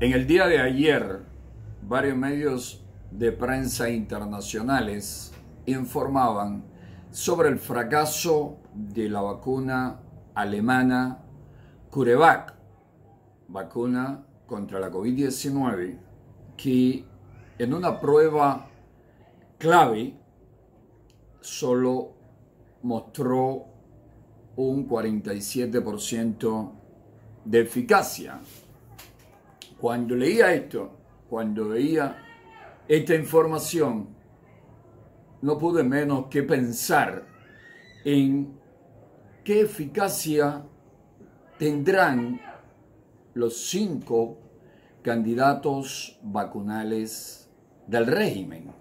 En el día de ayer, varios medios de prensa internacionales informaban sobre el fracaso de la vacuna alemana CureVac, vacuna contra la COVID-19, que en una prueba clave solo mostró un 47% de eficacia. Cuando leía esto, cuando veía esta información, no pude menos que pensar en qué eficacia tendrán los cinco candidatos vacunales del régimen.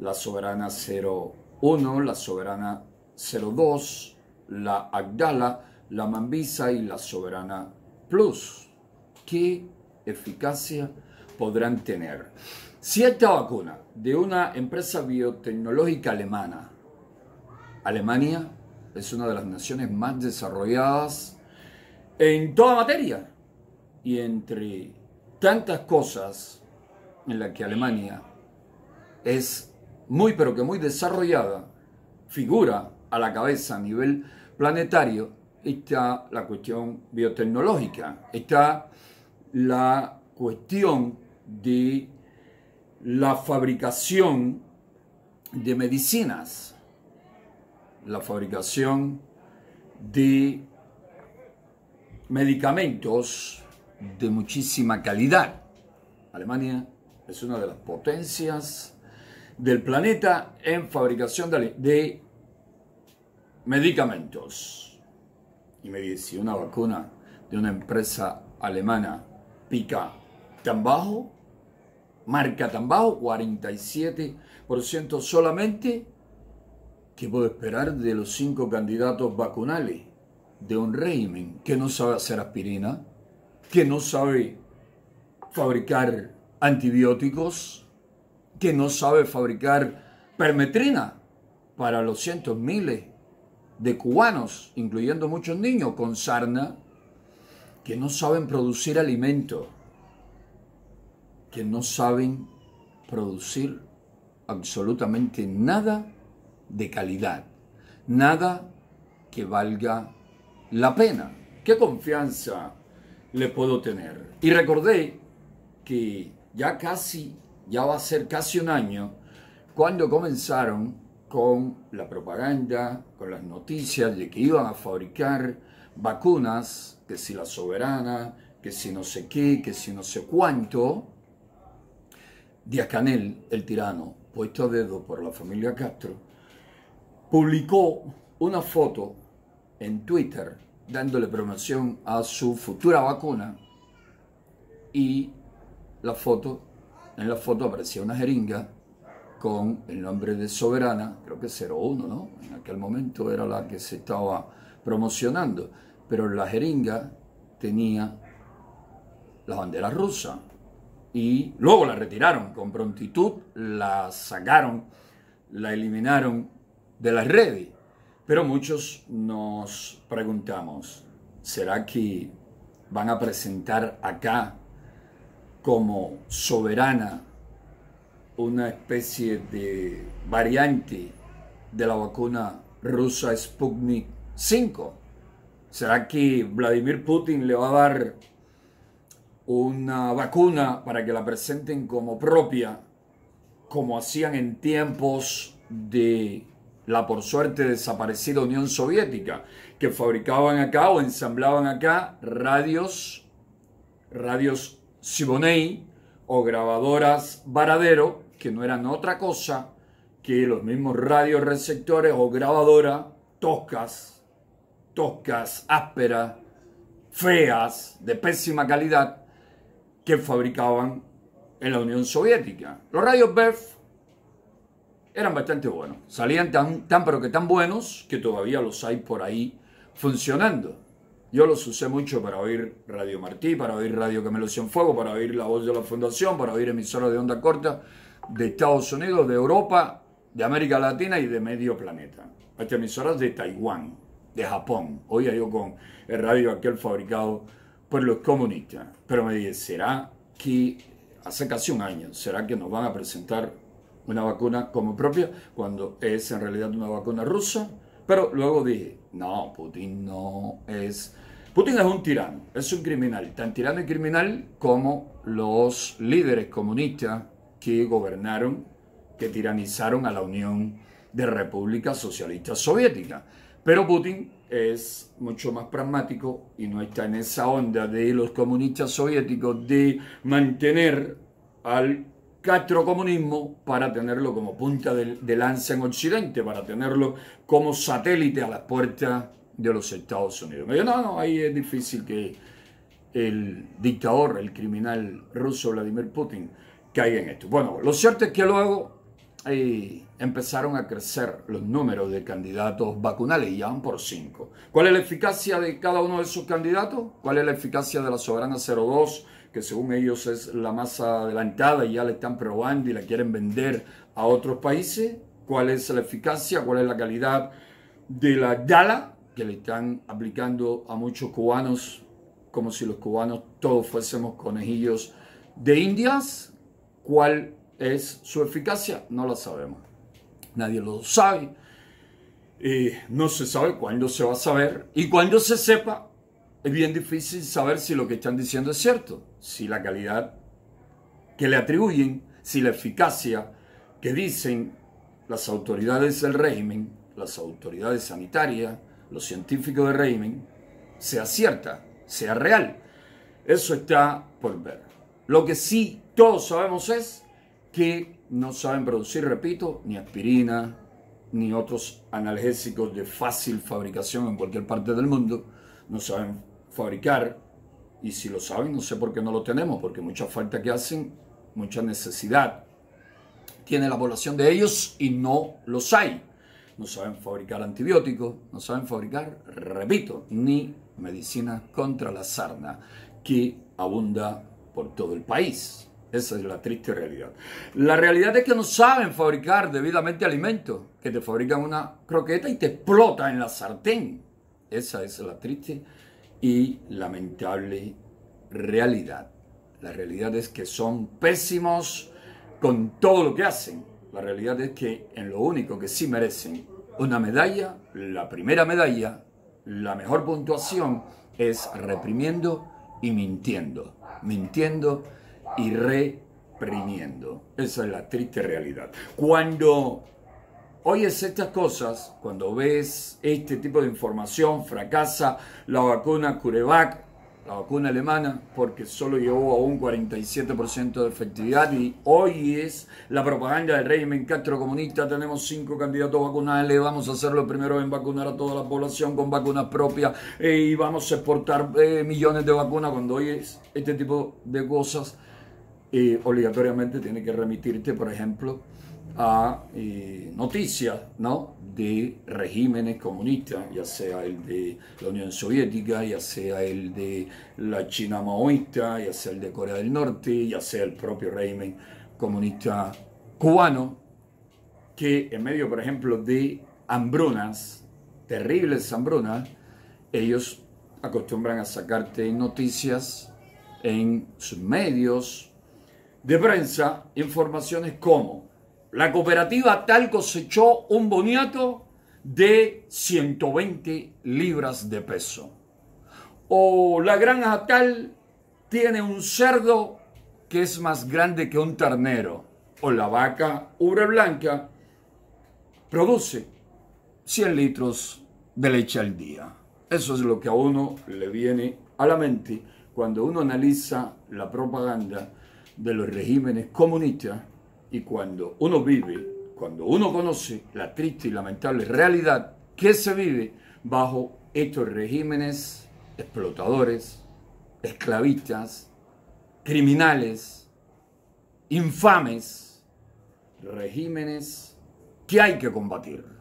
La soberana 01, la soberana 02, la Agdala, la Mambisa y la soberana Plus. ¿Qué eficacia podrán tener? Si esta vacuna de una empresa biotecnológica alemana, Alemania es una de las naciones más desarrolladas en toda materia y entre tantas cosas en las que Alemania es muy pero que muy desarrollada, figura a la cabeza a nivel planetario, está la cuestión biotecnológica, está la cuestión de la fabricación de medicinas, la fabricación de medicamentos de muchísima calidad. Alemania es una de las potencias del planeta en fabricación de, medicamentos. Y me dice, una vacuna de una empresa alemana pica tan bajo, marca tan bajo, 47% solamente, ¿qué puedo esperar de los cinco candidatos vacunales de un régimen que no sabe hacer aspirina, que no sabe fabricar antibióticos, que no sabe fabricar permetrina para los cientos miles de cubanos, incluyendo muchos niños con sarna, que no saben producir alimento, que no saben producir absolutamente nada de calidad, nada que valga la pena. ¿Qué confianza le puedo tener? Y recordé que ya casi, ya va a ser casi un año, cuando comenzaron con la propaganda, con las noticias de que iban a fabricar vacunas, que si la soberana, que si no sé qué, que si no sé cuánto, Díaz Canel, el tirano, puesto a dedo por la familia Castro, publicó una foto en Twitter dándole promoción a su futura vacuna y la foto, en la foto aparecía una jeringa con el nombre de Soberana, creo que 01, ¿no? En aquel momento era la que se estaba promocionando, pero la jeringa tenía la bandera rusa y luego la retiraron con prontitud, la sacaron, la eliminaron de las redes. Pero muchos nos preguntamos, ¿será que van a presentar acá como soberana una especie de variante de la vacuna rusa Sputnik 5? ¿Será que Vladimir Putin le va a dar una vacuna para que la presenten como propia, como hacían en tiempos de la por suerte desaparecida Unión Soviética, que fabricaban acá o ensamblaban acá radios, radios Siboney o grabadoras Varadero, que no eran otra cosa que los mismos radioreceptores o grabadoras toscas, toscas, ásperas, feas, de pésima calidad, que fabricaban en la Unión Soviética. Los radios BEF eran bastante buenos. Salían tan, tan, pero que tan buenos que todavía los hay por ahí funcionando. Yo los usé mucho para oír Radio Martí, para oír Radio Camelo Fuego, para oír La Voz de la Fundación, para oír emisoras de onda corta de Estados Unidos, de Europa, de América Latina y de medio planeta. Estas emisoras de Taiwán, de Japón. Hoy yo con el radio aquel fabricado por los comunistas. Pero me dice, ¿será que hace casi un año, será que nos van a presentar una vacuna como propia cuando es en realidad una vacuna rusa? Pero luego dije, no, Putin no es... Putin es un tirano, es un criminal, tan tirano y criminal como los líderes comunistas que gobernaron, que tiranizaron a la Unión de Repúblicas Socialistas Soviéticas. Pero Putin es mucho más pragmático y no está en esa onda de los comunistas soviéticos de mantener al comunismo para tenerlo como punta de, lanza en Occidente, para tenerlo como satélite a las puertas de los Estados Unidos. Me dijo, no, no, ahí es difícil que el dictador, el criminal ruso Vladimir Putin caiga en esto. Bueno, lo cierto es que luego empezaron a crecer los números de candidatos vacunales y ya van por cinco. ¿Cuál es la eficacia de cada uno de esos candidatos? ¿Cuál es la eficacia de la Soberana 02, que según ellos es la más adelantada y ya la están probando y la quieren vender a otros países? ¿Cuál es la eficacia? ¿Cuál es la calidad de la DALA que le están aplicando a muchos cubanos como si los cubanos todos fuésemos conejillos de indias? ¿Cuál es su eficacia? No la sabemos. Nadie lo sabe. no se sabe cuándo se va a saber. Y cuando se sepa, es bien difícil saber si lo que están diciendo es cierto. Si la calidad que le atribuyen, si la eficacia que dicen las autoridades del régimen, las autoridades sanitarias, los científicos del régimen, sea cierta, sea real. Eso está por ver. Lo que sí todos sabemos es que no saben producir, repito, ni aspirina, ni otros analgésicos de fácil fabricación en cualquier parte del mundo, no saben fabricar, y si lo saben, no sé por qué no lo tenemos, porque mucha falta que hacen, mucha necesidad tiene la población de ellos y no los hay. No saben fabricar antibióticos, no saben fabricar, repito, ni medicina contra la sarna, que abunda por todo el país. Esa es la triste realidad. La realidad es que no saben fabricar debidamente alimentos, que te fabrican una croqueta y te explota en la sartén. Esa es la triste y lamentable realidad. La realidad es que son pésimos con todo lo que hacen. La realidad es que en lo único que sí merecen una medalla, la primera medalla, la mejor puntuación es reprimiendo y mintiendo. Mintiendo y reprimiendo. Esa es la triste realidad. Cuando oyes estas cosas, cuando ves este tipo de información, fracasa la vacuna CureVac, la vacuna alemana, porque solo llegó a un 47% de efectividad y hoy es la propaganda del régimen Castro comunista, tenemos cinco candidatos vacunales, vamos a ser los primeros en vacunar a toda la población con vacunas propias eh, y vamos a exportar eh, millones de vacunas, cuando oyes este tipo de cosas, obligatoriamente tiene que remitirte, por ejemplo, a eh, noticias ¿no? de regímenes comunistas, ya sea el de la Unión Soviética, ya sea el de la China maoísta, ya sea el de Corea del Norte, ya sea el propio régimen comunista cubano, que en medio, por ejemplo, de hambrunas, terribles hambrunas, ellos acostumbran a sacarte noticias en sus medios, de prensa informaciones como la cooperativa tal cosechó un boniato de 120 libras de peso. O la granja tal tiene un cerdo que es más grande que un ternero. O la vaca ubre blanca produce 100 litros de leche al día. Eso es lo que a uno le viene a la mente cuando uno analiza la propaganda de los regímenes comunistas y cuando uno vive, cuando uno conoce la triste y lamentable realidad que se vive bajo estos regímenes explotadores, esclavistas, criminales, infames, regímenes que hay que combatir.